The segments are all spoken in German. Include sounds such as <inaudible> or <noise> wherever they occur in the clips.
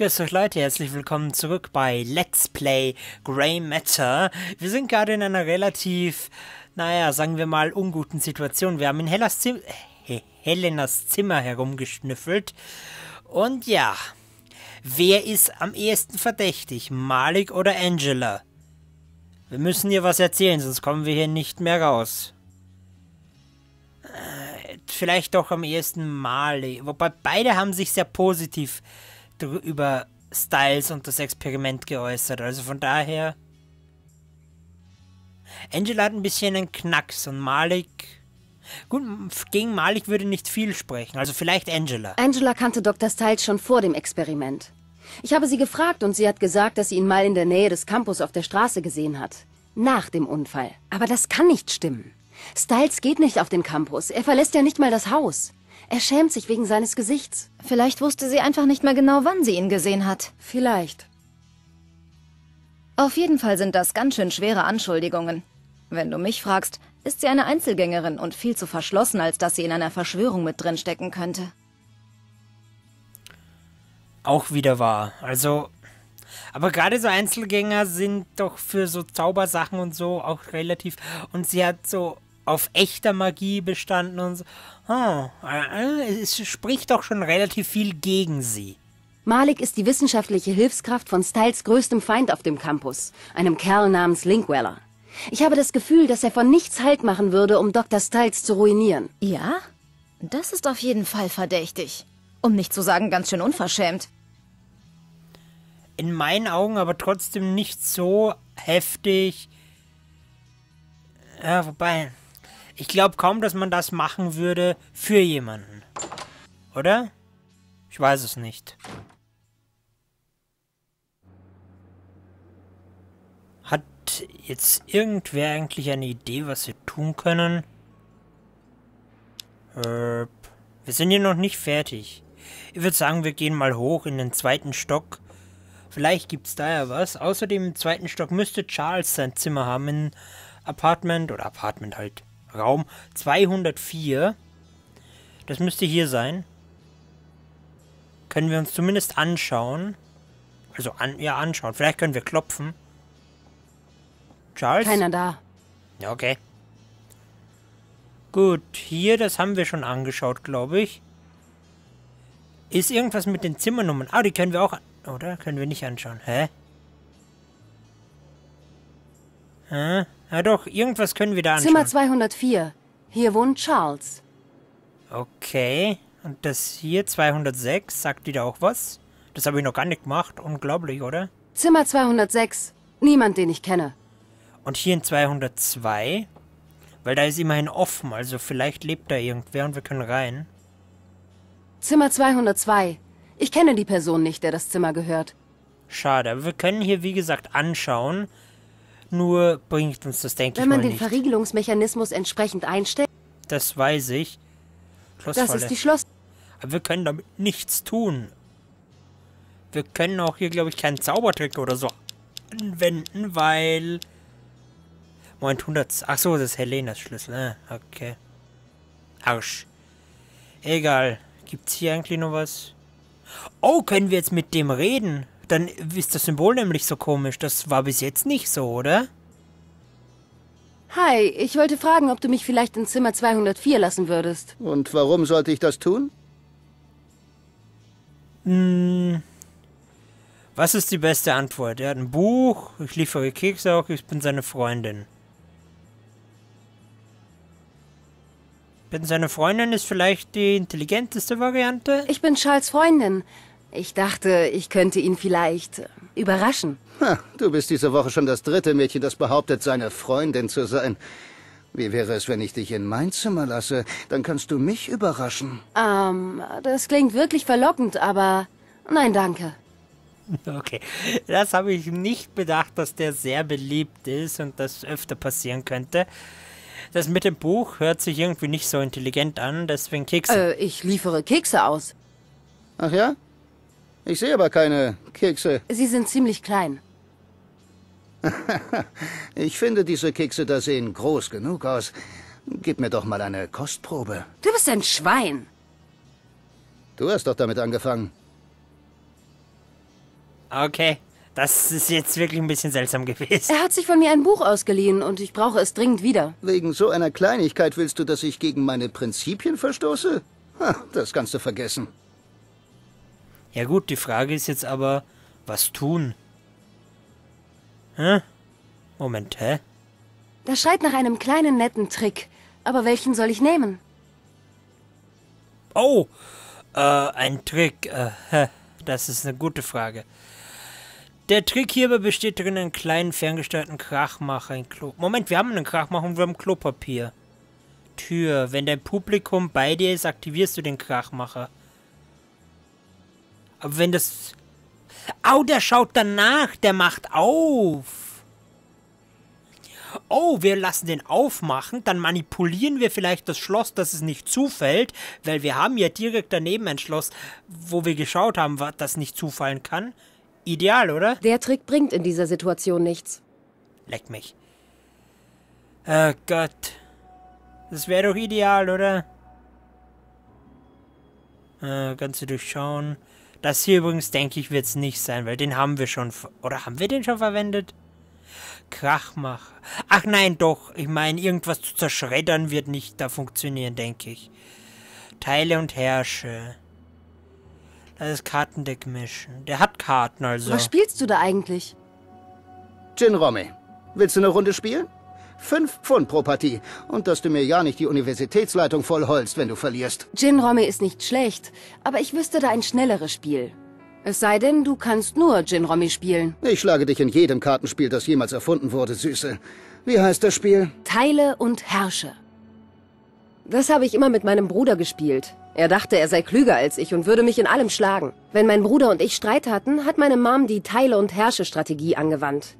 Grüß euch Leute, herzlich willkommen zurück bei Let's Play Grey Matter. Wir sind gerade in einer relativ, naja, sagen wir mal, unguten Situation. Wir haben in Hellas Zim He Helenas Zimmer herumgeschnüffelt. Und ja, wer ist am ehesten verdächtig? Malik oder Angela? Wir müssen ihr was erzählen, sonst kommen wir hier nicht mehr raus. Äh, vielleicht doch am ehesten Malik. Wobei beide haben sich sehr positiv über Styles und das Experiment geäußert. Also von daher. Angela hat ein bisschen einen Knacks und Malik. Gut, gegen Malik würde nicht viel sprechen. Also vielleicht Angela. Angela kannte Dr. Styles schon vor dem Experiment. Ich habe sie gefragt und sie hat gesagt, dass sie ihn mal in der Nähe des Campus auf der Straße gesehen hat. Nach dem Unfall. Aber das kann nicht stimmen. Styles geht nicht auf den Campus. Er verlässt ja nicht mal das Haus. Er schämt sich wegen seines Gesichts. Vielleicht wusste sie einfach nicht mehr genau, wann sie ihn gesehen hat. Vielleicht. Auf jeden Fall sind das ganz schön schwere Anschuldigungen. Wenn du mich fragst, ist sie eine Einzelgängerin und viel zu verschlossen, als dass sie in einer Verschwörung mit drin stecken könnte. Auch wieder wahr. Also, aber gerade so Einzelgänger sind doch für so Zaubersachen und so auch relativ. Und sie hat so auf echter Magie bestanden und so. Oh, es spricht doch schon relativ viel gegen sie. Malik ist die wissenschaftliche Hilfskraft von Styles größtem Feind auf dem Campus, einem Kerl namens Linkweller. Ich habe das Gefühl, dass er von nichts Halt machen würde, um Dr. Styles zu ruinieren. Ja? Das ist auf jeden Fall verdächtig. Um nicht zu sagen, ganz schön unverschämt. In meinen Augen aber trotzdem nicht so heftig. Ja, wobei, ich glaube kaum, dass man das machen würde für jemanden. Oder? Ich weiß es nicht. Hat jetzt irgendwer eigentlich eine Idee, was wir tun können? Äh, wir sind hier noch nicht fertig. Ich würde sagen, wir gehen mal hoch in den zweiten Stock. Vielleicht gibt es da ja was. Außerdem im zweiten Stock müsste Charles sein Zimmer haben in Apartment oder Apartment halt. Raum 204. Das müsste hier sein. Können wir uns zumindest anschauen. Also, an, ja, anschauen. Vielleicht können wir klopfen. Charles? Keiner da. Ja, okay. Gut, hier, das haben wir schon angeschaut, glaube ich. Ist irgendwas mit den Zimmernummern? Ah, die können wir auch... Oder? Können wir nicht anschauen. Hä? Hä? Ja doch, irgendwas können wir da anschauen. Zimmer 204. Hier wohnt Charles. Okay. Und das hier 206, sagt die da auch was? Das habe ich noch gar nicht gemacht. Unglaublich, oder? Zimmer 206. Niemand, den ich kenne. Und hier in 202. Weil da ist immerhin offen, also vielleicht lebt da irgendwer und wir können rein. Zimmer 202. Ich kenne die Person nicht, der das Zimmer gehört. Schade, aber wir können hier wie gesagt anschauen. Nur bringt uns das, denke ich nicht. Wenn man den Verriegelungsmechanismus entsprechend einstellt... Das weiß ich. Das ist die Schloss... Aber wir können damit nichts tun. Wir können auch hier, glaube ich, keinen Zaubertrick oder so anwenden, weil... Moment, 100... Achso, das ist Helenas Schlüssel. Ah, okay. Arsch. Egal. Gibt's hier eigentlich noch was? Oh, können wir jetzt mit dem reden? Dann ist das Symbol nämlich so komisch. Das war bis jetzt nicht so, oder? Hi, ich wollte fragen, ob du mich vielleicht in Zimmer 204 lassen würdest. Und warum sollte ich das tun? Hm. Was ist die beste Antwort? Er hat ein Buch, ich liefere Kekse auch, ich bin seine Freundin. Bin seine Freundin ist vielleicht die intelligenteste Variante? Ich bin Charles Freundin. Ich dachte, ich könnte ihn vielleicht überraschen. Ha, du bist diese Woche schon das dritte Mädchen, das behauptet, seine Freundin zu sein. Wie wäre es, wenn ich dich in mein Zimmer lasse? Dann kannst du mich überraschen. Ähm, das klingt wirklich verlockend, aber nein, danke. Okay, das habe ich nicht bedacht, dass der sehr beliebt ist und das öfter passieren könnte. Das mit dem Buch hört sich irgendwie nicht so intelligent an, deswegen Kekse. Äh, ich liefere Kekse aus. Ach ja? Ich sehe aber keine Kekse. Sie sind ziemlich klein. <laughs> ich finde, diese Kekse da sehen groß genug aus. Gib mir doch mal eine Kostprobe. Du bist ein Schwein. Du hast doch damit angefangen. Okay. Das ist jetzt wirklich ein bisschen seltsam gewesen. Er hat sich von mir ein Buch ausgeliehen und ich brauche es dringend wieder. Wegen so einer Kleinigkeit willst du, dass ich gegen meine Prinzipien verstoße? Ha, das kannst du vergessen. Ja gut, die Frage ist jetzt aber, was tun? Hä? Moment, hä? Das schreit nach einem kleinen netten Trick. Aber welchen soll ich nehmen? Oh, äh, ein Trick. Äh, hä, das ist eine gute Frage. Der Trick hierbei besteht darin, einen kleinen ferngesteuerten Krachmacher in Klo. Moment, wir haben einen Krachmacher und wir haben Klopapier. Tür. Wenn dein Publikum bei dir ist, aktivierst du den Krachmacher. Aber wenn das... Au, der schaut danach. Der macht auf. Oh, wir lassen den aufmachen, dann manipulieren wir vielleicht das Schloss, dass es nicht zufällt, weil wir haben ja direkt daneben ein Schloss, wo wir geschaut haben, was das nicht zufallen kann. Ideal, oder? Der Trick bringt in dieser Situation nichts. Leck mich. Oh Gott. Das wäre doch ideal, oder? Äh, Ganze durchschauen. Das hier übrigens, denke ich, wird es nicht sein, weil den haben wir schon... Oder haben wir den schon verwendet? Krachmacher. Ach nein, doch. Ich meine, irgendwas zu zerschreddern wird nicht da funktionieren, denke ich. Teile und Herrsche. Das Kartendeck mischen. Der hat Karten also. Was spielst du da eigentlich? Gin Romy, willst du eine Runde spielen? Fünf Pfund pro Partie. Und dass du mir ja nicht die Universitätsleitung vollholst, wenn du verlierst. Gin Romy ist nicht schlecht, aber ich wüsste da ein schnelleres Spiel. Es sei denn, du kannst nur Gin Romy spielen. Ich schlage dich in jedem Kartenspiel, das jemals erfunden wurde, Süße. Wie heißt das Spiel? Teile und Herrsche. Das habe ich immer mit meinem Bruder gespielt. Er dachte, er sei klüger als ich und würde mich in allem schlagen. Wenn mein Bruder und ich Streit hatten, hat meine Mom die Teile- und Herrsche-Strategie angewandt.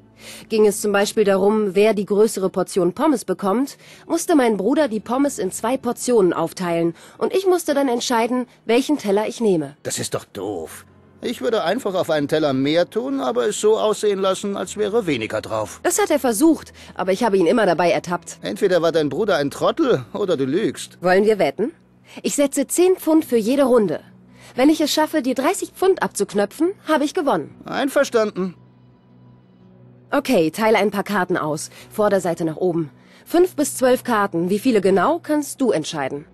Ging es zum Beispiel darum, wer die größere Portion Pommes bekommt, musste mein Bruder die Pommes in zwei Portionen aufteilen und ich musste dann entscheiden, welchen Teller ich nehme. Das ist doch doof. Ich würde einfach auf einen Teller mehr tun, aber es so aussehen lassen, als wäre weniger drauf. Das hat er versucht, aber ich habe ihn immer dabei ertappt. Entweder war dein Bruder ein Trottel oder du lügst. Wollen wir wetten? Ich setze 10 Pfund für jede Runde. Wenn ich es schaffe, dir 30 Pfund abzuknöpfen, habe ich gewonnen. Einverstanden. Okay, teile ein paar Karten aus. Vorderseite nach oben. Fünf bis zwölf Karten. Wie viele genau, kannst du entscheiden.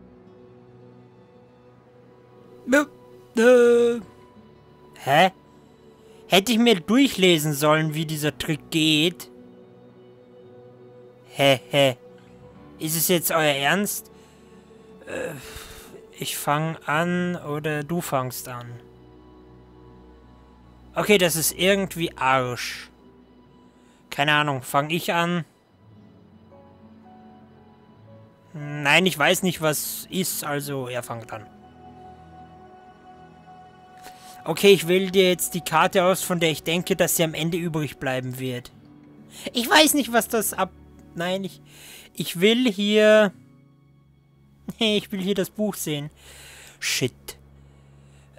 Äh, hä? Hätte ich mir durchlesen sollen, wie dieser Trick geht? Hä, hä. Ist es jetzt euer Ernst? Äh, ich fang an oder du fangst an? Okay, das ist irgendwie Arsch. Keine Ahnung, fang ich an? Nein, ich weiß nicht, was ist, also er fangt an. Okay, ich wähle dir jetzt die Karte aus, von der ich denke, dass sie am Ende übrig bleiben wird. Ich weiß nicht, was das ab... Nein, ich... Ich will hier... <laughs> Ich will hier das Buch sehen. Shit.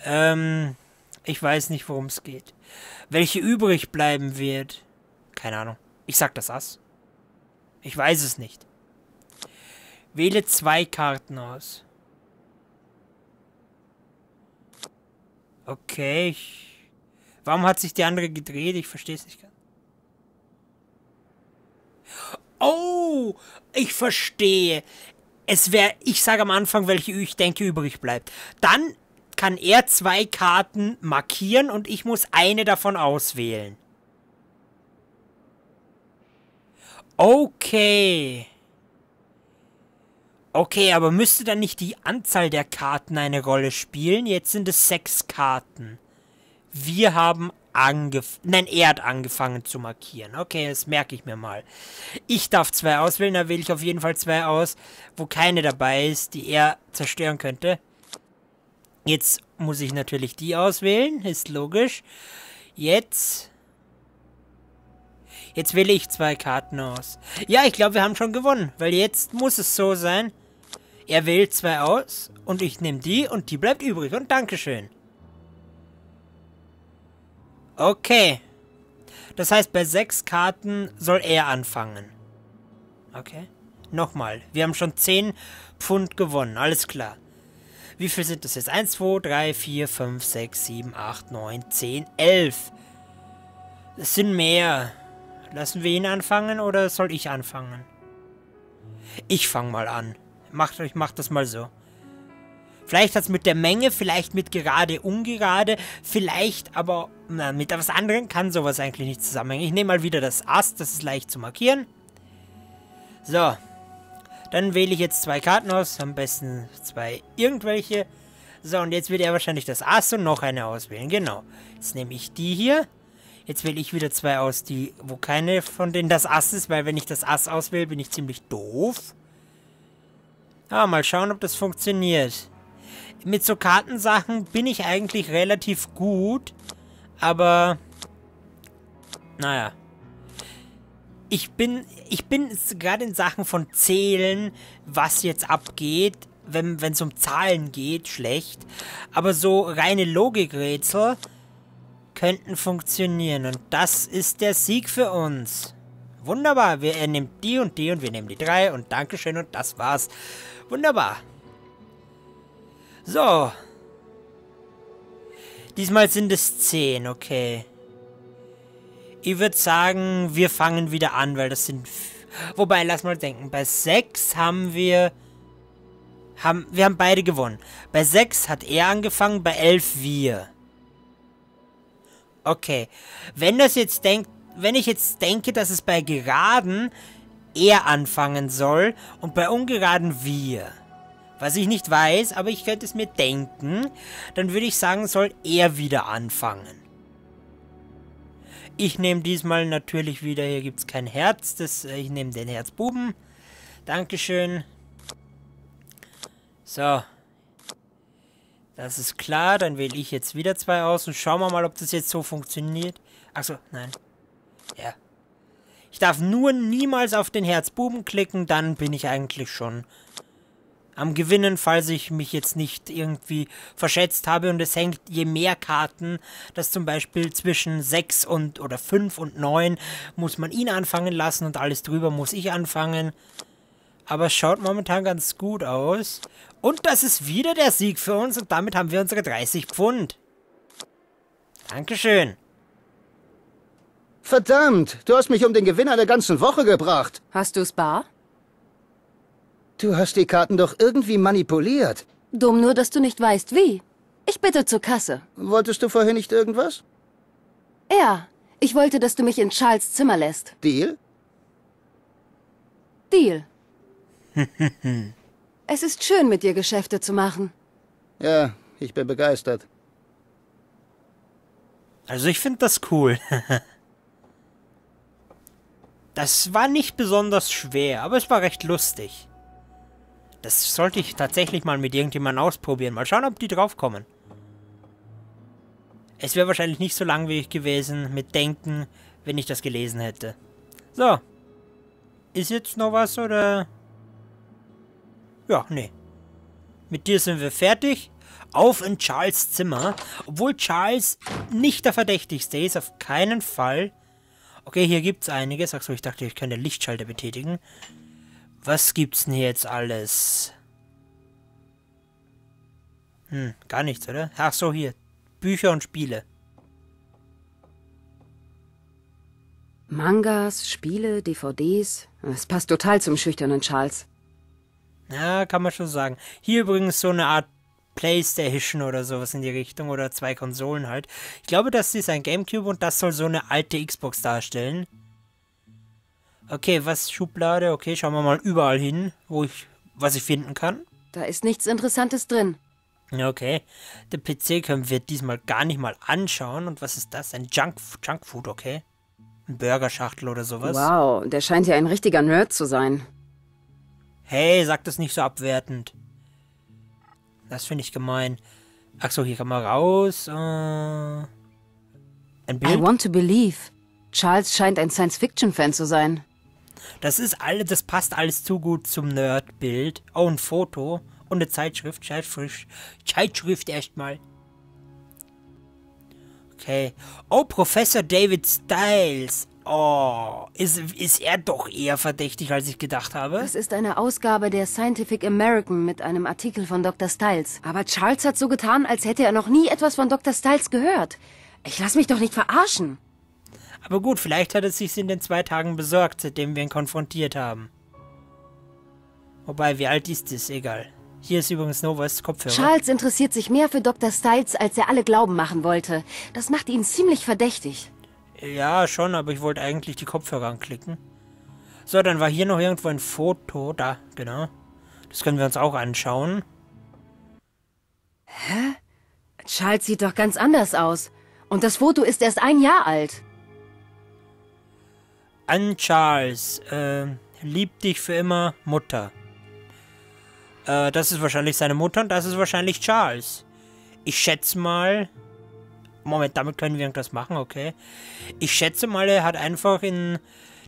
Ähm... Ich weiß nicht, worum es geht. Welche übrig bleiben wird. Keine Ahnung. Ich sag das Ass. Ich weiß es nicht. Wähle zwei Karten aus. Okay. Ich Warum hat sich die andere gedreht? Ich verstehe es nicht ganz. Oh, ich verstehe. Es wäre, ich sage am Anfang, welche ich denke übrig bleibt. Dann kann er zwei Karten markieren und ich muss eine davon auswählen. Okay. Okay, aber müsste dann nicht die Anzahl der Karten eine Rolle spielen? Jetzt sind es sechs Karten. Wir haben angefangen. Nein, er hat angefangen zu markieren. Okay, das merke ich mir mal. Ich darf zwei auswählen, da wähle ich auf jeden Fall zwei aus, wo keine dabei ist, die er zerstören könnte. Jetzt muss ich natürlich die auswählen, ist logisch. Jetzt Jetzt wähle ich zwei Karten aus. Ja, ich glaube, wir haben schon gewonnen, weil jetzt muss es so sein. Er wählt zwei aus und ich nehme die und die bleibt übrig. Und Dankeschön. Okay. Das heißt, bei sechs Karten soll er anfangen. Okay. Nochmal. Wir haben schon zehn Pfund gewonnen. Alles klar. Wie viel sind das jetzt? 1, 2, 3, 4, 5, 6, 7, 8, 9, 10, 11. Es sind mehr. Lassen wir ihn anfangen oder soll ich anfangen? Ich fange mal an. Macht, ich mach das mal so. Vielleicht hat es mit der Menge, vielleicht mit gerade, ungerade, vielleicht aber na, mit etwas anderem kann sowas eigentlich nicht zusammenhängen. Ich nehme mal wieder das Ass, das ist leicht zu markieren. So. Dann wähle ich jetzt zwei Karten aus, am besten zwei irgendwelche. So, und jetzt wird er wahrscheinlich das Ass und noch eine auswählen. Genau. Jetzt nehme ich die hier. Jetzt wähle ich wieder zwei aus, die, wo keine von denen das Ass ist, weil wenn ich das Ass auswähle, bin ich ziemlich doof. Ah, mal schauen, ob das funktioniert mit so Kartensachen bin ich eigentlich relativ gut. Aber, naja. Ich bin, ich bin gerade in Sachen von Zählen, was jetzt abgeht, wenn es um Zahlen geht, schlecht. Aber so reine Logikrätsel könnten funktionieren. Und das ist der Sieg für uns. Wunderbar. Wir, er nimmt die und die und wir nehmen die drei und Dankeschön und das war's. Wunderbar. So. Diesmal sind es 10, okay. Ich würde sagen, wir fangen wieder an, weil das sind... Wobei, lass mal denken. Bei 6 haben wir... Haben, wir haben beide gewonnen. Bei 6 hat er angefangen, bei 11 wir. Okay. Wenn das jetzt denkt... Wenn ich jetzt denke, dass es bei geraden er anfangen soll und bei ungeraden wir was ich nicht weiß, aber ich könnte es mir denken, dann würde ich sagen, soll er wieder anfangen. Ich nehme diesmal natürlich wieder, hier gibt es kein Herz, das, äh, ich nehme den Herzbuben. Dankeschön. So. Das ist klar, dann wähle ich jetzt wieder zwei aus und schauen wir mal, ob das jetzt so funktioniert. Achso, nein. Ja. Ich darf nur niemals auf den Herzbuben klicken, dann bin ich eigentlich schon am Gewinnen, falls ich mich jetzt nicht irgendwie verschätzt habe. Und es hängt je mehr Karten, dass zum Beispiel zwischen 6 und oder 5 und 9 muss man ihn anfangen lassen und alles drüber muss ich anfangen. Aber es schaut momentan ganz gut aus. Und das ist wieder der Sieg für uns und damit haben wir unsere 30 Pfund. Dankeschön. Verdammt, du hast mich um den Gewinner der ganzen Woche gebracht. Hast du's bar? Du hast die Karten doch irgendwie manipuliert. Dumm nur, dass du nicht weißt, wie. Ich bitte zur Kasse. Wolltest du vorher nicht irgendwas? Ja, ich wollte, dass du mich in Charles Zimmer lässt. Deal? Deal. <laughs> es ist schön, mit dir Geschäfte zu machen. Ja, ich bin begeistert. Also ich finde das cool. <laughs> das war nicht besonders schwer, aber es war recht lustig. Das sollte ich tatsächlich mal mit irgendjemandem ausprobieren. Mal schauen, ob die draufkommen. Es wäre wahrscheinlich nicht so langweilig gewesen mit Denken, wenn ich das gelesen hätte. So. Ist jetzt noch was, oder? Ja, nee. Mit dir sind wir fertig. Auf in Charles Zimmer. Obwohl Charles nicht der Verdächtigste ist, auf keinen Fall. Okay, hier gibt's einiges. Achso, ich dachte, ich könnte Lichtschalter betätigen. Was gibt's denn hier jetzt alles? Hm, gar nichts, oder? Ach so, hier. Bücher und Spiele. Mangas, Spiele, DVDs. Es passt total zum schüchternen Charles. Ja, kann man schon sagen. Hier übrigens so eine Art Playstation oder sowas in die Richtung oder zwei Konsolen halt. Ich glaube, das ist ein Gamecube und das soll so eine alte Xbox darstellen. Okay, was Schublade? Okay, schauen wir mal überall hin, wo ich was ich finden kann. Da ist nichts Interessantes drin. Okay, der PC können wir diesmal gar nicht mal anschauen. Und was ist das? Ein Junk, Junkfood, okay. Ein Burgerschachtel oder sowas. Wow, der scheint ja ein richtiger Nerd zu sein. Hey, sag das nicht so abwertend. Das finde ich gemein. Achso, hier kann man raus. Äh, ein Bild? I want to believe. Charles scheint ein Science-Fiction-Fan zu sein. Das ist alles, das passt alles zu gut zum Nerd-Bild. Oh, ein Foto und eine Zeitschrift. Zeitschrift, Zeitschrift erstmal. Okay. Oh, Professor David Styles. Oh, ist, ist er doch eher verdächtig, als ich gedacht habe. Das ist eine Ausgabe der Scientific American mit einem Artikel von Dr. Styles. Aber Charles hat so getan, als hätte er noch nie etwas von Dr. Styles gehört. Ich lass mich doch nicht verarschen. Aber gut, vielleicht hat er sich in den zwei Tagen besorgt, seitdem wir ihn konfrontiert haben. Wobei, wie alt ist es? Egal. Hier ist übrigens Novas Kopfhörer. Charles interessiert sich mehr für Dr. Styles, als er alle glauben machen wollte. Das macht ihn ziemlich verdächtig. Ja, schon, aber ich wollte eigentlich die Kopfhörer anklicken. So, dann war hier noch irgendwo ein Foto. Da, genau. Das können wir uns auch anschauen. Charles sieht doch ganz anders aus. Und das Foto ist erst ein Jahr alt. An Charles. Äh, lieb dich für immer, Mutter. Äh, das ist wahrscheinlich seine Mutter und das ist wahrscheinlich Charles. Ich schätze mal... Moment, damit können wir irgendwas machen, okay. Ich schätze mal, er hat einfach in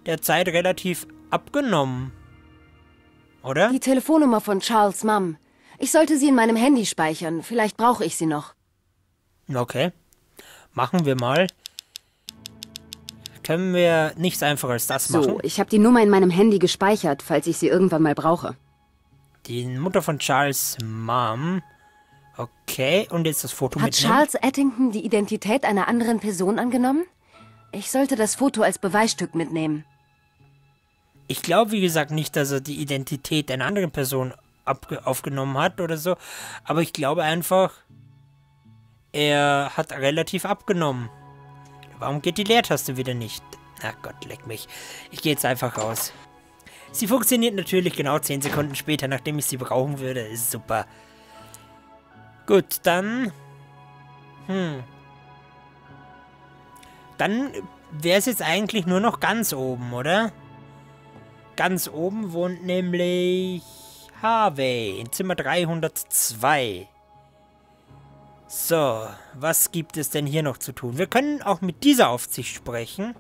der Zeit relativ abgenommen. Oder? Die Telefonnummer von Charles Mom. Ich sollte sie in meinem Handy speichern. Vielleicht brauche ich sie noch. Okay. Machen wir mal. Können wir nichts einfacher als das machen? So, ich habe die Nummer in meinem Handy gespeichert, falls ich sie irgendwann mal brauche. Die Mutter von Charles Mom. Okay, und jetzt das Foto Hat mitnehmen. Charles Ettington die Identität einer anderen Person angenommen? Ich sollte das Foto als Beweisstück mitnehmen. Ich glaube, wie gesagt, nicht, dass er die Identität einer anderen Person aufgenommen hat oder so. Aber ich glaube einfach, er hat relativ abgenommen. Warum geht die Leertaste wieder nicht? Ach Gott, leck mich. Ich gehe jetzt einfach raus. Sie funktioniert natürlich genau 10 Sekunden später, nachdem ich sie brauchen würde. Ist super. Gut, dann... Hm. Dann wäre es jetzt eigentlich nur noch ganz oben, oder? Ganz oben wohnt nämlich Harvey in Zimmer 302. So, was gibt es denn hier noch zu tun? Wir können auch mit dieser Aufsicht sprechen.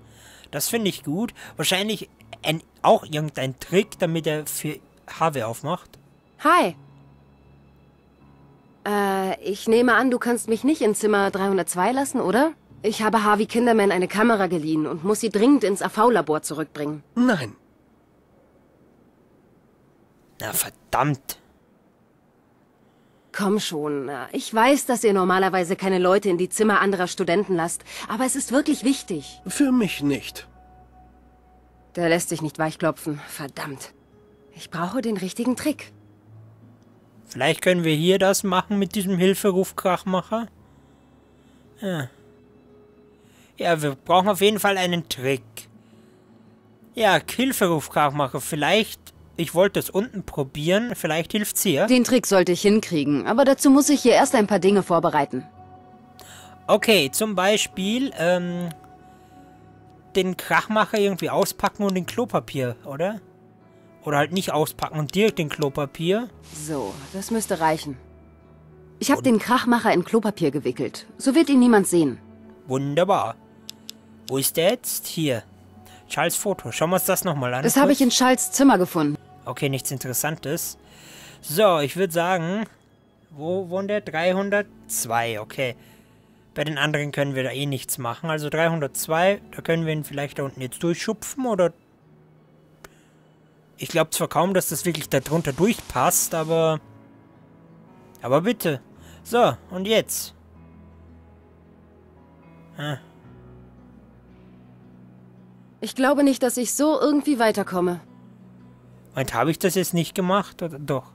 Das finde ich gut. Wahrscheinlich ein, auch irgendein Trick, damit er für Harvey aufmacht. Hi. Äh, ich nehme an, du kannst mich nicht in Zimmer 302 lassen, oder? Ich habe Harvey Kinderman eine Kamera geliehen und muss sie dringend ins AV-Labor zurückbringen. Nein. Na verdammt. Komm schon. Ich weiß, dass ihr normalerweise keine Leute in die Zimmer anderer Studenten lasst, aber es ist wirklich wichtig. Für mich nicht. Der lässt sich nicht weichklopfen. Verdammt. Ich brauche den richtigen Trick. Vielleicht können wir hier das machen mit diesem Hilferuf-Krachmacher. Ja. ja, wir brauchen auf jeden Fall einen Trick. Ja, Hilferuf-Krachmacher. Vielleicht, ich wollte es unten probieren. Vielleicht hilft's hier. Den Trick sollte ich hinkriegen, aber dazu muss ich hier erst ein paar Dinge vorbereiten. Okay, zum Beispiel, ähm, den Krachmacher irgendwie auspacken und den Klopapier, oder? Oder halt nicht auspacken und direkt den Klopapier. So, das müsste reichen. Ich habe den Krachmacher in Klopapier gewickelt. So wird ihn niemand sehen. Wunderbar. Wo ist der jetzt? Hier. Charles Foto. Schauen wir uns das nochmal an. Das habe ich in Charles Zimmer gefunden. Okay, nichts Interessantes. So, ich würde sagen, wo wohnt der? 302, okay. Bei den anderen können wir da eh nichts machen. Also 302, da können wir ihn vielleicht da unten jetzt durchschupfen oder... Ich glaube zwar kaum, dass das wirklich da drunter durchpasst, aber... Aber bitte. So, und jetzt? Ah, Ich glaube nicht, dass ich so irgendwie weiterkomme. Moment, habe ich das jetzt nicht gemacht? Oder doch?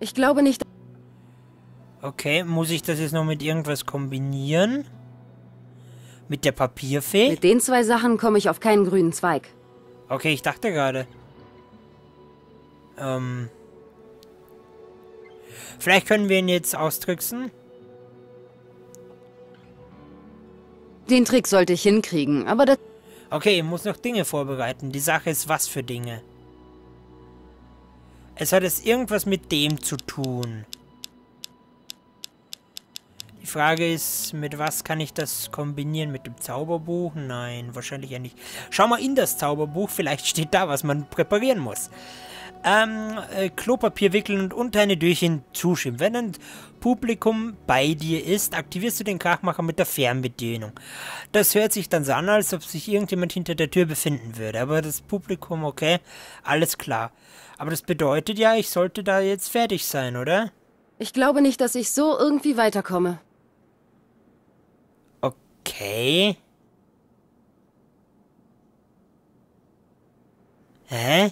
Ich glaube nicht. Okay, muss ich das jetzt noch mit irgendwas kombinieren? Mit der Papierfee? Mit den zwei Sachen komme ich auf keinen grünen Zweig. Okay, ich dachte gerade. Ähm. Vielleicht können wir ihn jetzt austricksen. Den Trick sollte ich hinkriegen, aber das. Okay, ich muss noch Dinge vorbereiten. Die Sache ist, was für Dinge? Es hat jetzt irgendwas mit dem zu tun. Die Frage ist, mit was kann ich das kombinieren? Mit dem Zauberbuch? Nein, wahrscheinlich ja nicht. Schau mal in das Zauberbuch, vielleicht steht da, was man präparieren muss. Ähm, äh, Klopapier wickeln und unter eine Türchen zuschieben. Wenn ein Publikum bei dir ist, aktivierst du den Krachmacher mit der Fernbedienung. Das hört sich dann so an, als ob sich irgendjemand hinter der Tür befinden würde. Aber das Publikum, okay, alles klar. Aber das bedeutet ja, ich sollte da jetzt fertig sein, oder? Ich glaube nicht, dass ich so irgendwie weiterkomme. Okay. Hä?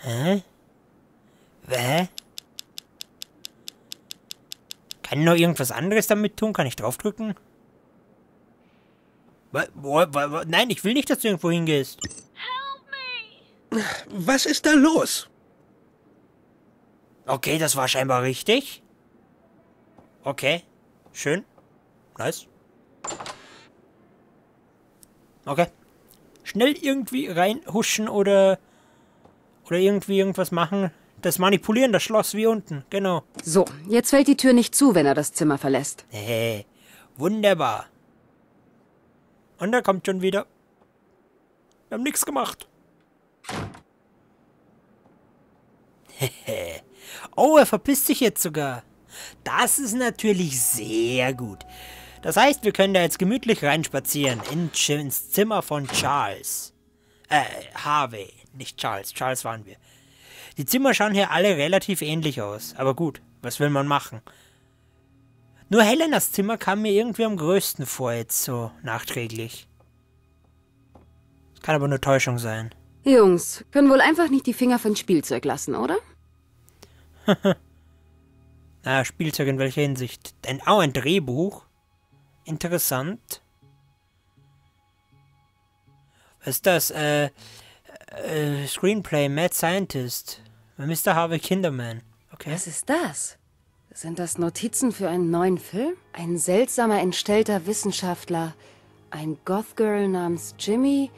Hä? Hä? Kann ich noch irgendwas anderes damit tun? Kann ich draufdrücken? Nein, ich will nicht, dass du irgendwo hingehst. Was ist da los? Okay, das war scheinbar richtig. Okay, schön. Nice. Okay. Schnell irgendwie reinhuschen oder oder irgendwie irgendwas machen. Das Manipulieren, das Schloss wie unten. Genau. So, jetzt fällt die Tür nicht zu, wenn er das Zimmer verlässt. Hey, wunderbar. Und er kommt schon wieder. Wir haben nichts gemacht. <laughs> oh, er verpisst sich jetzt sogar. Das ist natürlich sehr gut. Das heißt, wir können da jetzt gemütlich reinspazieren in ins Zimmer von Charles. Äh, Harvey, nicht Charles. Charles waren wir. Die Zimmer schauen hier alle relativ ähnlich aus. Aber gut, was will man machen? Nur Helenas Zimmer kam mir irgendwie am größten vor, jetzt so nachträglich. Das kann aber nur Täuschung sein. Jungs, können wohl einfach nicht die Finger von Spielzeug lassen, oder? <laughs> Na, Spielzeug in welcher Hinsicht? Denn auch ein Drehbuch. Interessant. Was ist das? Äh, äh, Screenplay, Mad Scientist. Mr. Harvey Kinderman. Okay. Was ist das? Sind das Notizen für einen neuen Film? Ein seltsamer, entstellter Wissenschaftler. Ein Goth-Girl namens Jimmy.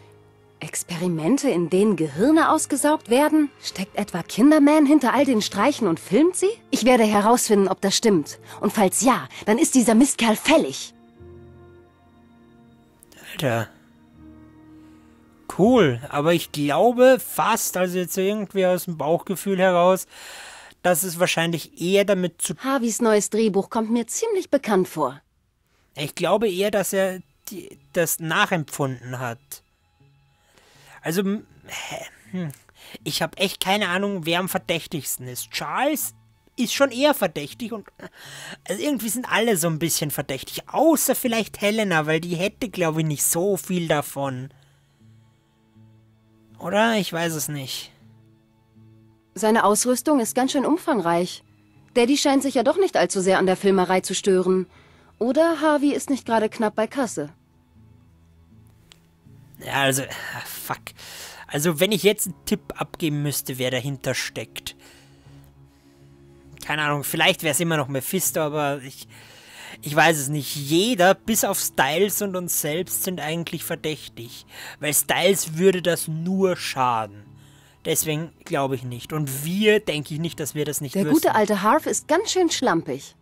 Experimente, in denen Gehirne ausgesaugt werden? Steckt etwa Kinderman hinter all den Streichen und filmt sie? Ich werde herausfinden, ob das stimmt. Und falls ja, dann ist dieser Mistkerl fällig. Alter. Cool, aber ich glaube fast, also jetzt irgendwie aus dem Bauchgefühl heraus, dass es wahrscheinlich eher damit zu Harveys neues Drehbuch kommt mir ziemlich bekannt vor. Ich glaube eher, dass er die, das nachempfunden hat. Also, ich habe echt keine Ahnung, wer am verdächtigsten ist. Charles ist schon eher verdächtig und also irgendwie sind alle so ein bisschen verdächtig, außer vielleicht Helena, weil die hätte, glaube ich, nicht so viel davon. Oder? Ich weiß es nicht. Seine Ausrüstung ist ganz schön umfangreich. Daddy scheint sich ja doch nicht allzu sehr an der Filmerei zu stören. Oder Harvey ist nicht gerade knapp bei Kasse. Ja, also, fuck. Also, wenn ich jetzt einen Tipp abgeben müsste, wer dahinter steckt. Keine Ahnung, vielleicht wäre es immer noch Mephisto, aber ich, ich weiß es nicht. Jeder, bis auf Styles und uns selbst, sind eigentlich verdächtig. Weil Styles würde das nur schaden. Deswegen glaube ich nicht. Und wir denke ich nicht, dass wir das nicht Der wüssten. gute alte Harv ist ganz schön schlampig.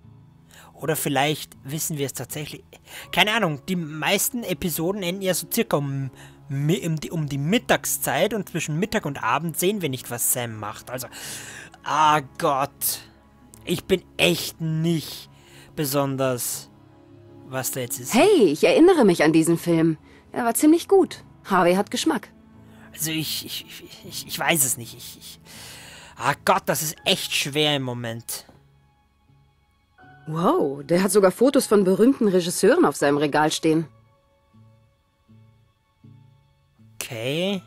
Oder vielleicht wissen wir es tatsächlich. Keine Ahnung, die meisten Episoden enden ja so circa um, um, die, Mittagszeit und zwischen Mittag und Abend sehen wir nicht, was Sam macht. Also, ah Gott. Ich bin echt nicht besonders, was da jetzt ist. Hey, ich erinnere mich an diesen Film. Er war ziemlich gut. Harvey hat Geschmack. Also ich, ich, ich, ich, ich weiß es nicht. Ich, ich, ah Gott, das ist echt schwer im Moment. Wow, der hat sogar Fotos von berühmten Regisseuren auf seinem Regal stehen. Okay.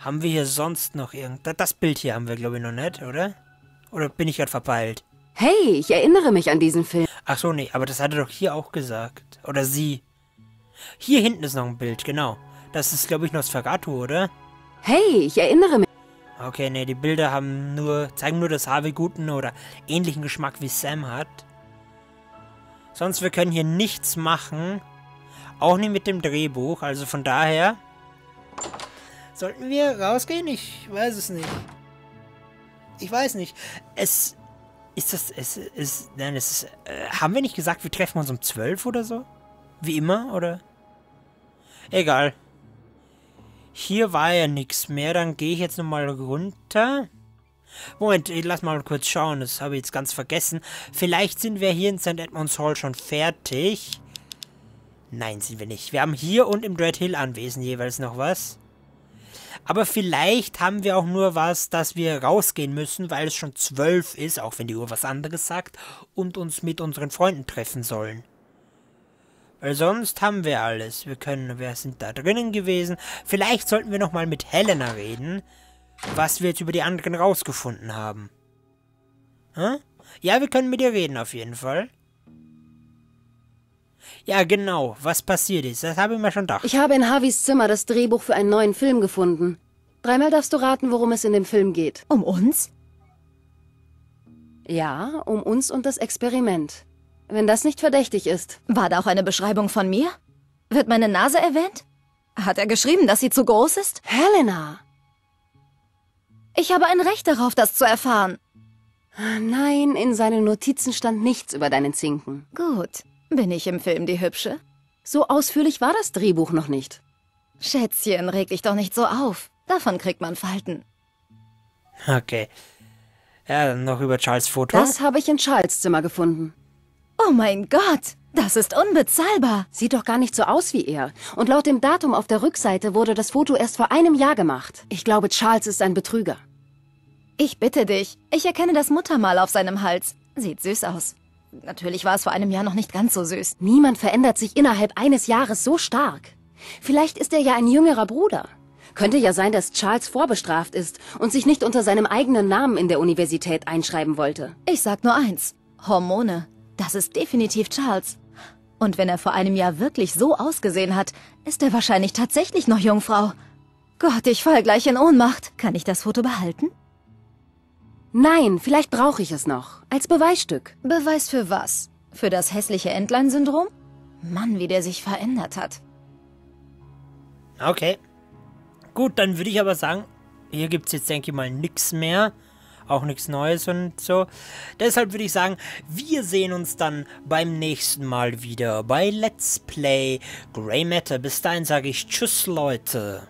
Haben wir hier sonst noch irgend... Das Bild hier haben wir, glaube ich, noch nicht, oder? Oder bin ich gerade verpeilt? Hey, ich erinnere mich an diesen Film. Ach so, nee, aber das hat er doch hier auch gesagt. Oder sie. Hier hinten ist noch ein Bild, genau. Das ist, glaube ich, Nosferatu, oder? Hey, ich erinnere mich. Okay, nee, die Bilder haben nur, zeigen nur, dass Harvey guten oder ähnlichen Geschmack wie Sam hat. Sonst, wir können hier nichts machen. Auch nicht mit dem Drehbuch, also von daher... Sollten wir rausgehen? Ich weiß es nicht. Ich weiß nicht. Es... Ist das... Es ist... Nein, es ist... Äh, haben wir nicht gesagt, wir treffen uns um 12 oder so? Wie immer, oder? Egal. Hier war ja nichts mehr, dann gehe ich jetzt nochmal runter. Moment, ich lass mal kurz schauen, das habe ich jetzt ganz vergessen. Vielleicht sind wir hier in St. Edmunds Hall schon fertig. Nein, sind wir nicht. Wir haben hier und im Dread Hill Anwesen jeweils noch was. Aber vielleicht haben wir auch nur was, dass wir rausgehen müssen, weil es schon zwölf ist, auch wenn die Uhr was anderes sagt, und uns mit unseren Freunden treffen sollen. Weil sonst haben wir alles. Wir können, wir sind da drinnen gewesen. Vielleicht sollten wir nochmal mit Helena reden, was wir jetzt über die anderen rausgefunden haben. Hm? Ja, wir können mit ihr reden auf jeden Fall. Ja, genau. Was passiert ist, das habe ich mir schon gedacht. Ich habe in Harveys Zimmer das Drehbuch für einen neuen Film gefunden. Dreimal darfst du raten, worum es in dem Film geht. Um uns? Ja, um uns und das Experiment. Wenn das nicht verdächtig ist. War da auch eine Beschreibung von mir? Wird meine Nase erwähnt? Hat er geschrieben, dass sie zu groß ist? Helena! Ich habe ein Recht darauf, das zu erfahren. Nein, in seinen Notizen stand nichts über deinen Zinken. Gut. Bin ich im Film die Hübsche? So ausführlich war das Drehbuch noch nicht. Schätzchen, reg dich doch nicht so auf. Davon kriegt man Falten. Okay. Ja, dann noch über Charles Foto. Das habe ich in Charles Zimmer gefunden. Oh mein Gott, das ist unbezahlbar. Sieht doch gar nicht so aus wie er. Und laut dem Datum auf der Rückseite wurde das Foto erst vor einem Jahr gemacht. Ich glaube, Charles ist ein Betrüger. Ich bitte dich, ich erkenne das Muttermal auf seinem Hals. Sieht süß aus. Natürlich war es vor einem Jahr noch nicht ganz so süß. Niemand verändert sich innerhalb eines Jahres so stark. Vielleicht ist er ja ein jüngerer Bruder. Könnte ja sein, dass Charles vorbestraft ist und sich nicht unter seinem eigenen Namen in der Universität einschreiben wollte. Ich sag nur eins. Hormone. Das ist definitiv Charles. Und wenn er vor einem Jahr wirklich so ausgesehen hat, ist er wahrscheinlich tatsächlich noch Jungfrau. Gott, ich fall gleich in Ohnmacht. Kann ich das Foto behalten? Nein, vielleicht brauche ich es noch. Als Beweisstück. Beweis für was? Für das hässliche Entlein-Syndrom? Mann, wie der sich verändert hat. Okay. Gut, dann würde ich aber sagen, hier gibt es jetzt, denke ich mal, nichts mehr. Auch nichts Neues und so. Deshalb würde ich sagen, wir sehen uns dann beim nächsten Mal wieder bei Let's Play Grey Matter. Bis dahin sage ich Tschüss, Leute.